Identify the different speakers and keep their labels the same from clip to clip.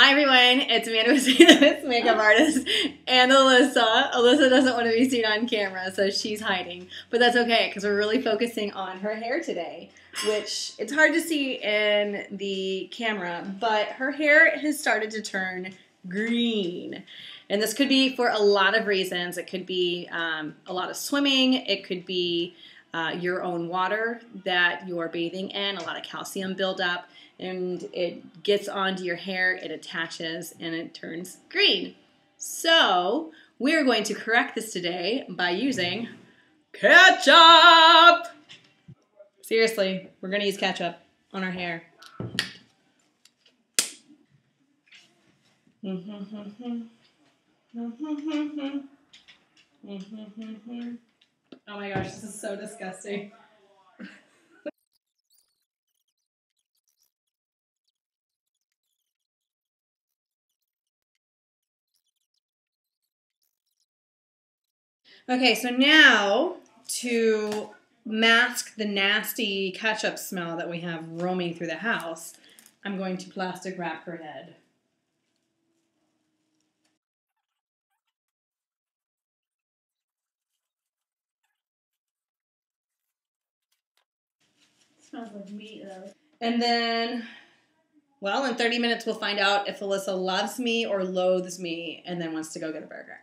Speaker 1: Hi everyone, it's Amanda with makeup artist and Alyssa. Alyssa doesn't want to be seen on camera, so she's hiding. But that's okay because we're really focusing on her hair today, which it's hard to see in the camera, but her hair has started to turn green. And this could be for a lot of reasons. It could be um, a lot of swimming, it could be uh, your own water that you're bathing in, a lot of calcium buildup and it gets onto your hair, it attaches, and it turns green. So, we're going to correct this today by using ketchup! Seriously, we're going to use ketchup on our hair. Mm-hmm, mm-hmm, mm-hmm, oh my gosh, this is so disgusting. Okay, so now to mask the nasty ketchup smell that we have roaming through the house, I'm going to plastic wrap her head.
Speaker 2: Smells like meat though.
Speaker 1: And then, well, in 30 minutes we'll find out if Alyssa loves me or loathes me and then wants to go get a burger.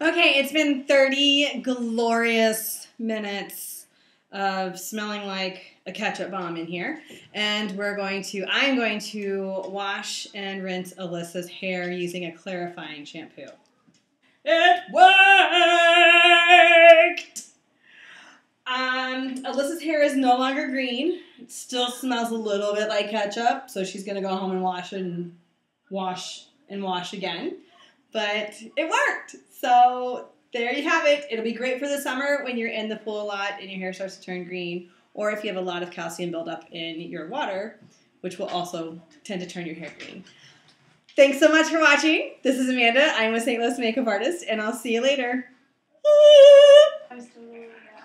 Speaker 1: Okay, it's been 30 glorious minutes of smelling like a ketchup bomb in here. And we're going to, I'm going to wash and rinse Alyssa's hair using a clarifying shampoo. It worked! Alyssa's hair is no longer green. It still smells a little bit like ketchup, so she's gonna go home and wash and wash and wash again but it worked. So there you have it. It'll be great for the summer when you're in the pool a lot and your hair starts to turn green, or if you have a lot of calcium buildup in your water, which will also tend to turn your hair green. Thanks so much for watching. This is Amanda. I'm a St. Louis makeup artist, and I'll see you later.